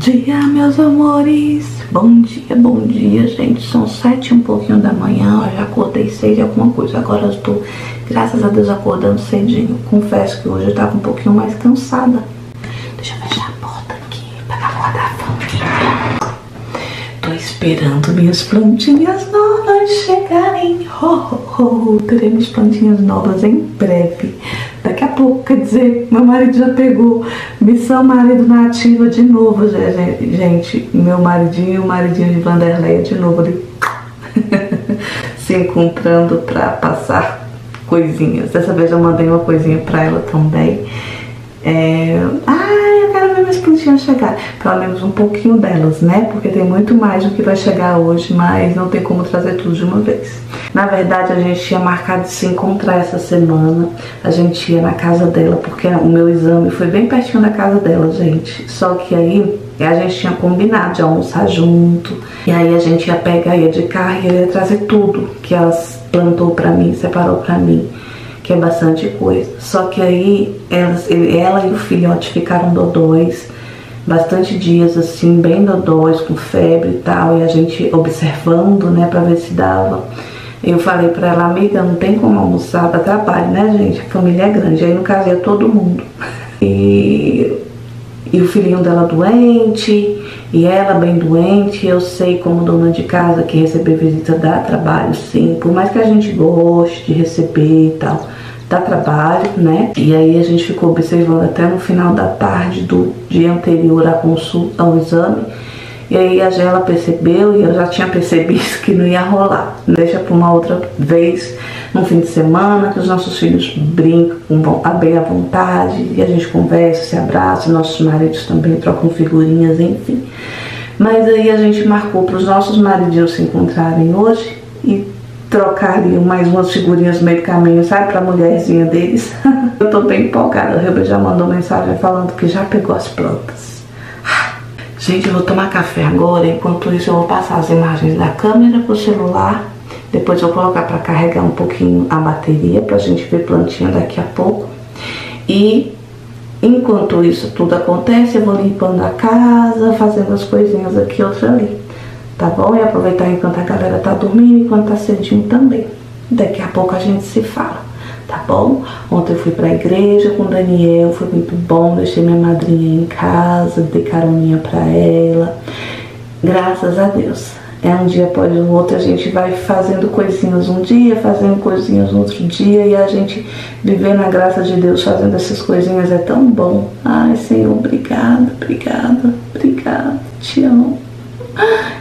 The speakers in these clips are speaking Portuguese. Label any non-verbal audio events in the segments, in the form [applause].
dia, meus amores. Bom dia, bom dia, gente. São sete e um pouquinho da manhã. Eu já acordei seis e alguma coisa. Agora eu estou, graças a Deus, acordando cedinho. Confesso que hoje eu tava um pouquinho mais cansada. Deixa eu fechar a porta aqui para acordar a. Tô esperando minhas plantinhas novas chegarem. Ho, ho, ho. Teremos plantinhas novas em breve. Daqui a pouco, quer dizer, meu marido já pegou missão marido nativa de novo, gente. Meu maridinho, o maridinho de Vanderleia de novo ali [laughs] se encontrando para passar coisinhas. Dessa vez eu mandei uma coisinha para ela também. É... Ai, minhas plantinhas chegar. Pelo menos um pouquinho delas, né? Porque tem muito mais do que vai chegar hoje, mas não tem como trazer tudo de uma vez. Na verdade, a gente tinha marcado de se encontrar essa semana. A gente ia na casa dela, porque o meu exame foi bem pertinho da casa dela, gente. Só que aí a gente tinha combinado de almoçar junto. E aí a gente ia pegar, ia de carro e ia trazer tudo que elas plantou pra mim, separou pra mim que é bastante coisa. Só que aí elas, ela e o filhote ficaram dodóis, bastante dias assim, bem dodóis, com febre e tal, e a gente observando, né, pra ver se dava. Eu falei pra ela, amiga, não tem como almoçar, dá trabalho, né, gente? A família é grande. Aí no caso ia todo mundo. E, e o filhinho dela doente, e ela bem doente. Eu sei como dona de casa que receber visita dá trabalho, sim. Por mais que a gente goste de receber e tal dá trabalho, né? E aí a gente ficou observando até no final da tarde do dia anterior à consulta, ao exame. E aí a Gela percebeu e eu já tinha percebido que não ia rolar. Deixa para uma outra vez, no fim de semana, que os nossos filhos brincam bem à vontade e a gente conversa, se abraça, nossos maridos também trocam figurinhas, enfim. Mas aí a gente marcou para os nossos maridos se encontrarem hoje e trocariam mais umas figurinhas meio caminho, sabe, pra mulherzinha deles. [laughs] eu tô bem empolgada. A Reba já mandou mensagem falando que já pegou as plantas. Gente, eu vou tomar café agora. Enquanto isso, eu vou passar as imagens da câmera pro celular. Depois eu vou colocar para carregar um pouquinho a bateria pra gente ver plantinha daqui a pouco. E enquanto isso tudo acontece, eu vou limpando a casa, fazendo as coisinhas aqui, outra ali tá bom? E aproveitar enquanto a galera tá dormindo, enquanto tá cedinho também. Daqui a pouco a gente se fala, tá bom? Ontem eu fui pra igreja com o Daniel, foi muito bom, deixei minha madrinha em casa, dei caroninha pra ela. Graças a Deus. É um dia após o outro, a gente vai fazendo coisinhas um dia, fazendo coisinhas outro dia, e a gente viver na graça de Deus fazendo essas coisinhas é tão bom. Ai, Senhor, obrigada, obrigada, obrigada, te amo.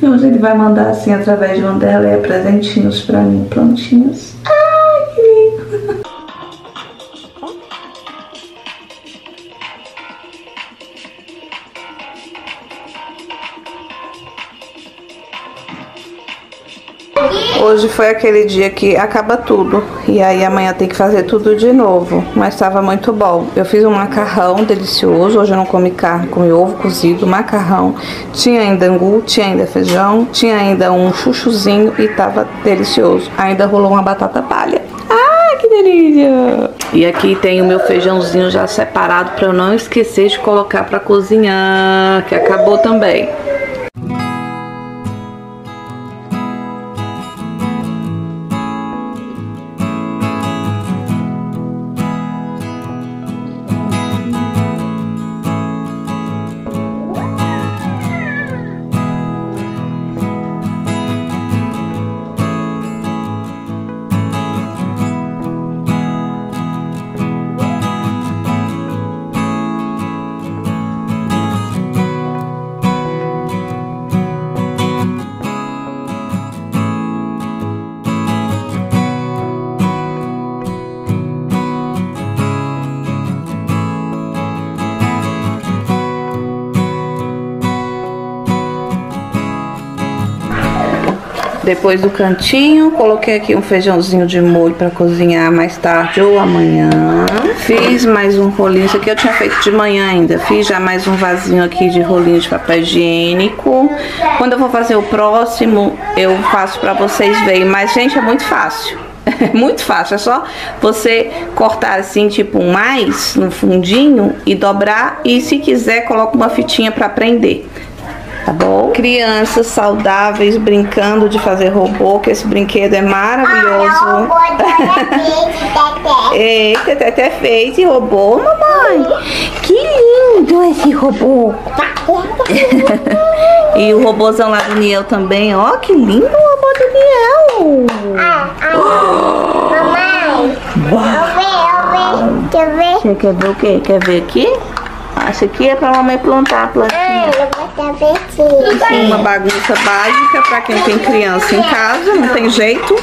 E hoje ele vai mandar assim através de Wanderlei presentinhos pra mim, prontinhos. Ai, Hoje foi aquele dia que acaba tudo e aí amanhã tem que fazer tudo de novo, mas estava muito bom. Eu fiz um macarrão delicioso, hoje eu não comi carne, comi ovo cozido, macarrão, tinha ainda angu, tinha ainda feijão, tinha ainda um chuchuzinho e tava delicioso. Ainda rolou uma batata palha. Ah, que delícia! E aqui tem o meu feijãozinho já separado para eu não esquecer de colocar para cozinhar, que acabou também. Depois do cantinho, coloquei aqui um feijãozinho de molho para cozinhar mais tarde ou amanhã. Fiz mais um rolinho, isso aqui eu tinha feito de manhã ainda. Fiz já mais um vasinho aqui de rolinho de papel higiênico. Quando eu for fazer o próximo, eu faço para vocês verem. Mas, gente, é muito fácil. [laughs] É muito fácil, é só você cortar assim, tipo um mais no fundinho e dobrar e se quiser coloca uma fitinha para prender. Tá bom? Crianças saudáveis brincando de fazer robô, que esse brinquedo é maravilhoso. [laughs] Eita, Teté fez e robô, mamãe. Que lindo esse robô. e o robôzão lá do Niel também, ó, que lindo o robô do Niel. Ah, ah, mamãe. Uau. Quer ver? Você quer ver o quê? Quer ver aqui? Essa aqui é pra mamãe plantar a plantinha. Uma bagunça básica pra quem tem criança em casa, não tem jeito.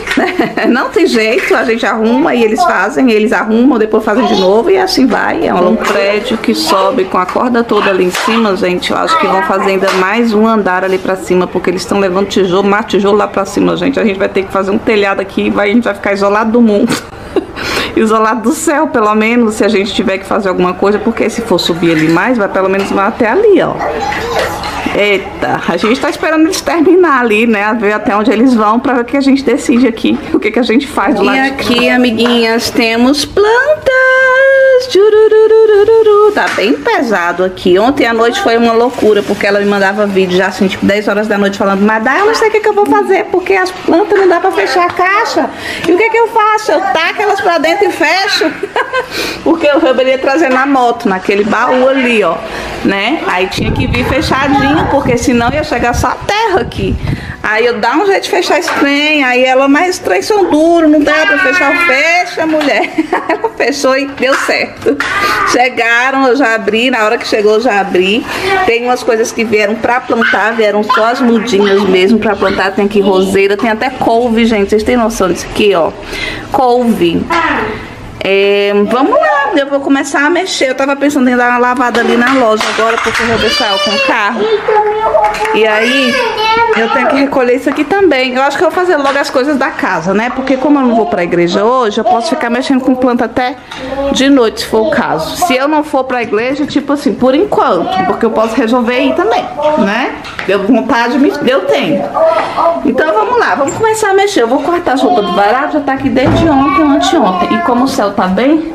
Não tem jeito, a gente arruma e eles fazem, eles arrumam, depois fazem de novo e assim vai. É um prédio que sobe com a corda toda ali em cima, gente. Eu acho que vão fazer ainda mais um andar ali pra cima, porque eles estão levando tijolo, mais tijolo lá pra cima, gente. A gente vai ter que fazer um telhado aqui e a gente vai ficar isolado do mundo. [laughs] isolado do céu, pelo menos, se a gente tiver que fazer alguma coisa, porque se for subir ali mais, vai pelo menos vai até ali, ó. Eita, a gente tá esperando eles terminar ali, né? Ver até onde eles vão pra ver o que a gente decide aqui, o que, que a gente faz do lado E aqui, amiguinhas, temos plantas. Tá bem pesado aqui. Ontem à noite foi uma loucura, porque ela me mandava vídeo já assim, tipo 10 horas da noite, falando, mas dá, eu não sei o que, que eu vou fazer, porque as plantas não dá pra fechar a caixa. E o que que eu faço? Eu taco elas pra dentro e fecho. [laughs] porque eu deveria trazer na moto, naquele baú ali, ó. Né? Aí tinha que vir fechadinho, porque senão ia chegar só a terra aqui. Aí eu dá um jeito de fechar esse trem, aí ela, mas os trem são duros, não dá pra fechar. Fecha, mulher. [laughs] ela fechou e deu certo. Chegaram, eu já abri, na hora que chegou eu já abri. Tem umas coisas que vieram pra plantar, vieram só as mudinhas mesmo pra plantar. Tem aqui roseira, tem até couve, gente. Vocês têm noção disso aqui, ó? Couve. É, vamos lá, eu vou começar a mexer. Eu tava pensando em dar uma lavada ali na loja agora, porque eu vou com o carro. E aí, eu tenho que recolher isso aqui também. Eu acho que eu vou fazer logo as coisas da casa, né? Porque como eu não vou pra igreja hoje, eu posso ficar mexendo com planta até de noite, se for o caso. Se eu não for pra igreja, tipo assim, por enquanto, porque eu posso resolver aí também, né? Deu vontade, eu tenho. Então vamos lá, vamos começar a mexer. Eu vou cortar as roupas do barato, já tá aqui desde ontem anteontem. E como o céu tá bem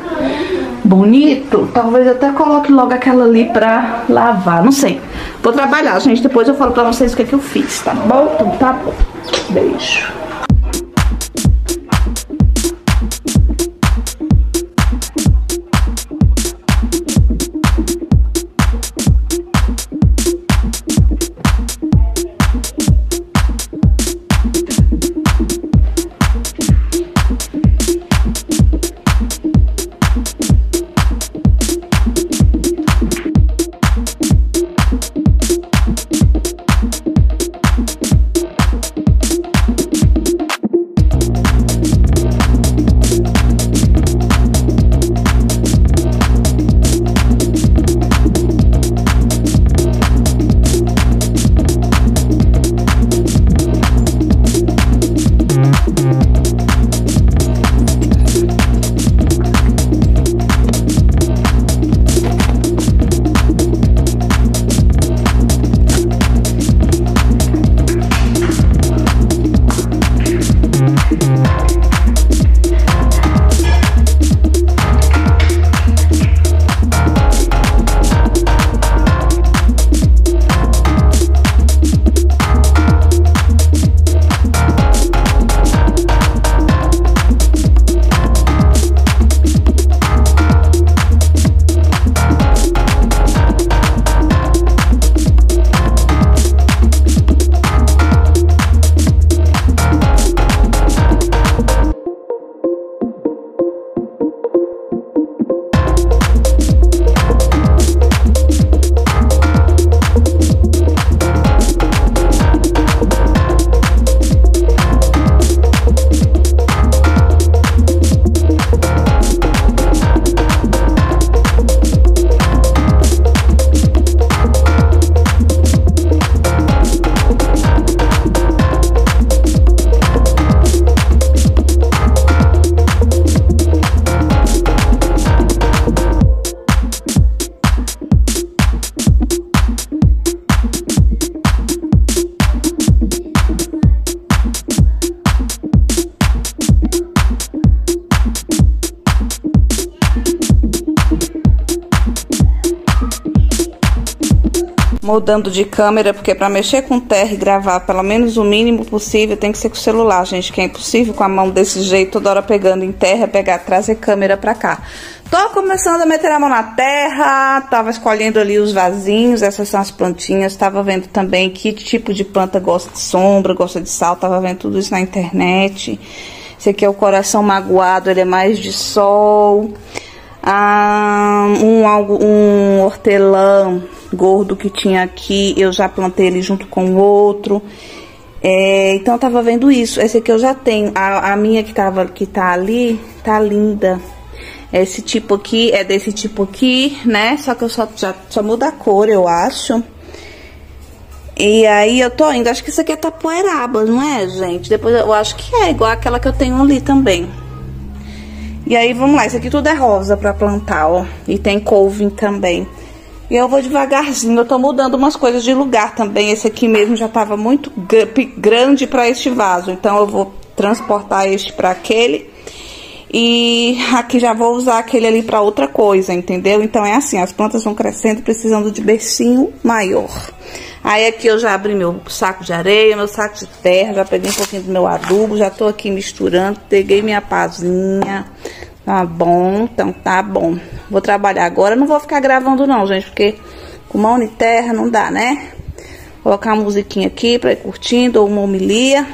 bonito, talvez até coloque logo aquela ali pra lavar, não sei. Vou trabalhar, gente, depois eu falo pra vocês o que, é que eu fiz, tá bom? Então tá bom. Beijo. Mudando de câmera, porque para mexer com terra e gravar pelo menos o mínimo possível, tem que ser com o celular, gente, que é impossível com a mão desse jeito, toda hora pegando em terra, pegar, trazer câmera pra cá. Tô começando a meter a mão na terra, tava escolhendo ali os vasinhos, essas são as plantinhas, tava vendo também que tipo de planta gosta de sombra, gosta de sal, tava vendo tudo isso na internet. Esse aqui é o coração magoado, ele é mais de sol. Ah, um, um hortelã gordo que tinha aqui, eu já plantei ele junto com o outro. É, então eu tava vendo isso. Esse aqui eu já tenho. A, a, minha que, tava, que tá ali, tá linda. Esse tipo aqui é desse tipo aqui, né? Só que eu só, já, só muda a cor, eu acho. E aí eu tô indo, acho que isso aqui é tapoeraba, não é, gente? Depois eu acho que é igual aquela que eu tenho ali também. E aí, vamos lá, isso aqui tudo é rosa pra plantar, ó. E tem couve também. Eu vou devagarzinho, eu tô mudando umas coisas de lugar também. Esse aqui mesmo já tava muito grande para este vaso, então eu vou transportar este para aquele. E aqui já vou usar aquele ali para outra coisa, entendeu? Então é assim, as plantas vão crescendo precisando de bercinho maior. Aí aqui eu já abri meu saco de areia, meu saco de terra, já peguei um pouquinho do meu adubo, já tô aqui misturando, peguei minha pazinha, Tá bom, então tá bom. Vou trabalhar agora, não vou ficar gravando não, gente, porque com mão de terra não dá, né? Vou colocar uma musiquinha aqui pra ir curtindo, ou uma homilia.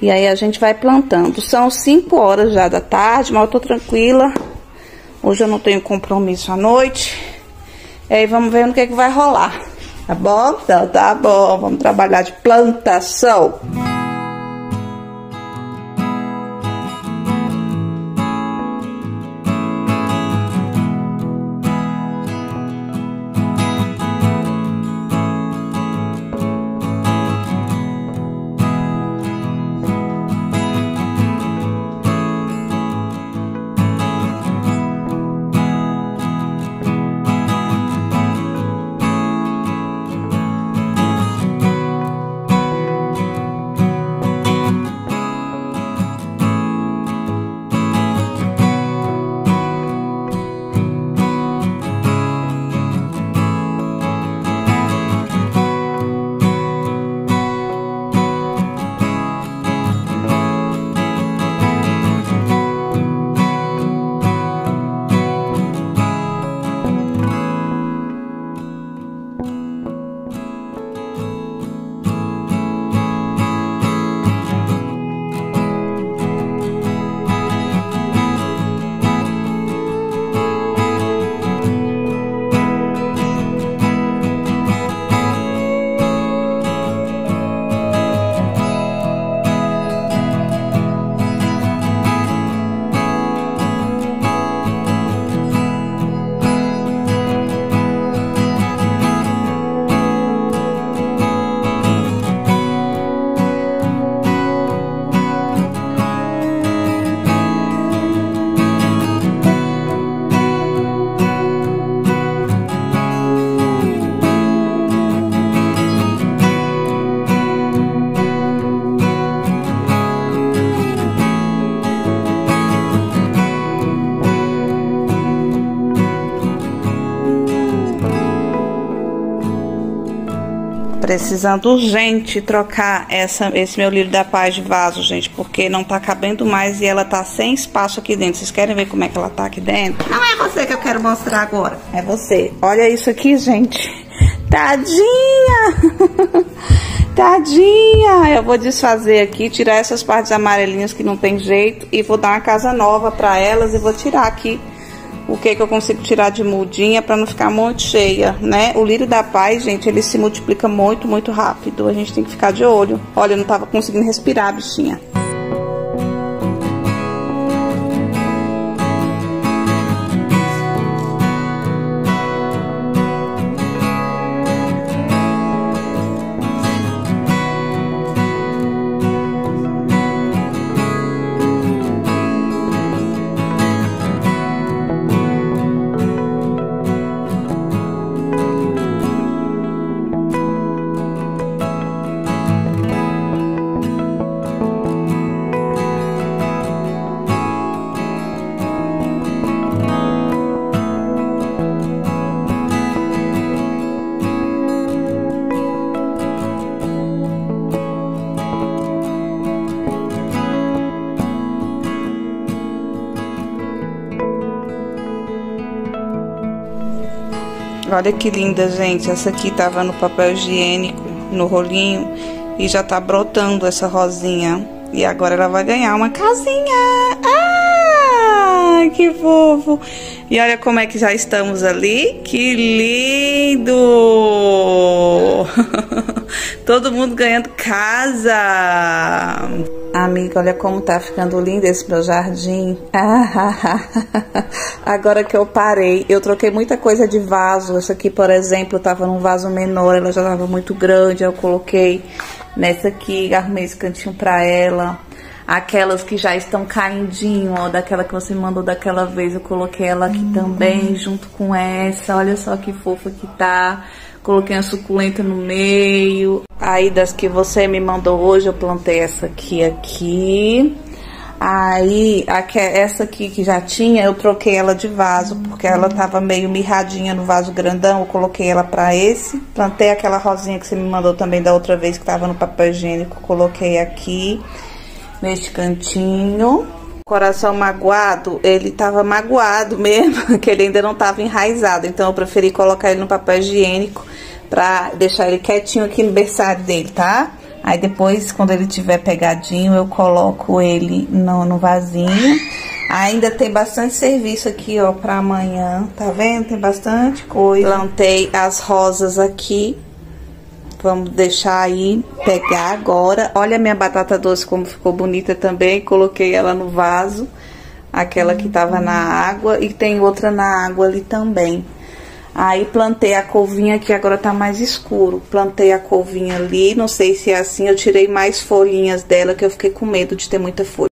E aí a gente vai plantando. São 5 horas já da tarde, mas eu tô tranquila. Hoje eu não tenho compromisso à noite. E aí vamos ver no que, é que vai rolar. Tá bom? Então tá bom. Vamos trabalhar de plantação. Precisando urgente trocar essa, esse meu livro da paz de vaso, gente, porque não tá cabendo mais e ela tá sem espaço aqui dentro. Vocês querem ver como é que ela tá aqui dentro? Não é você que eu quero mostrar agora, é você. Olha isso aqui, gente. Tadinha! [laughs] Tadinha! Eu vou desfazer aqui, tirar essas partes amarelinhas que não tem jeito e vou dar uma casa nova para elas e vou tirar aqui o que que eu consigo tirar de mudinha para não ficar muito cheia, né? O lírio da paz, gente, ele se multiplica muito, muito rápido. A gente tem que ficar de olho. Olha, eu não tava conseguindo respirar, bichinha. Olha que linda, gente. Essa aqui tava no papel higiênico, no rolinho, e já tá brotando essa rosinha. E agora ela vai ganhar uma casinha. Ah, que fofo. E olha como é que já estamos ali. Que lindo! [laughs] Todo mundo ganhando casa. Amiga, olha como tá ficando lindo esse meu jardim. [laughs] Agora que eu parei, eu troquei muita coisa de vaso. Essa aqui, por exemplo, tava num vaso menor, ela já tava muito grande. Eu coloquei nessa aqui, arrumei esse cantinho pra ela. Aquelas que já estão caindinho, ó, daquela que você mandou daquela vez, eu coloquei ela aqui uhum. também, junto com essa. Olha só que fofa que tá. Coloquei a suculenta no meio. Aí das que você me mandou hoje, eu plantei essa aqui, aqui. Aí, aqui, essa aqui que já tinha, eu troquei ela de vaso, porque ela tava meio mirradinha no vaso grandão, eu coloquei ela pra esse. Plantei aquela rosinha que você me mandou também da outra vez, que tava no papel higiênico, coloquei aqui, neste cantinho. Coração magoado, ele tava magoado [laughs] mesmo, que ele ainda não tava enraizado, então eu preferi colocar ele no papel higiênico pra deixar ele quietinho aqui no berçário dele, tá? Aí depois, quando ele tiver pegadinho, eu coloco ele no, no vasinho. Ainda tem bastante serviço aqui, ó, pra amanhã, tá vendo? Tem bastante coisa. Plantei as rosas aqui. Vamos deixar aí pegar agora. Olha a minha batata doce como ficou bonita também. Coloquei ela no vaso. Aquela que tava na água. E tem outra na água ali também. Aí plantei a couvinha que agora tá mais escuro. Plantei a couvinha ali, não sei se é assim, eu tirei mais folhinhas dela que eu fiquei com medo de ter muita folha.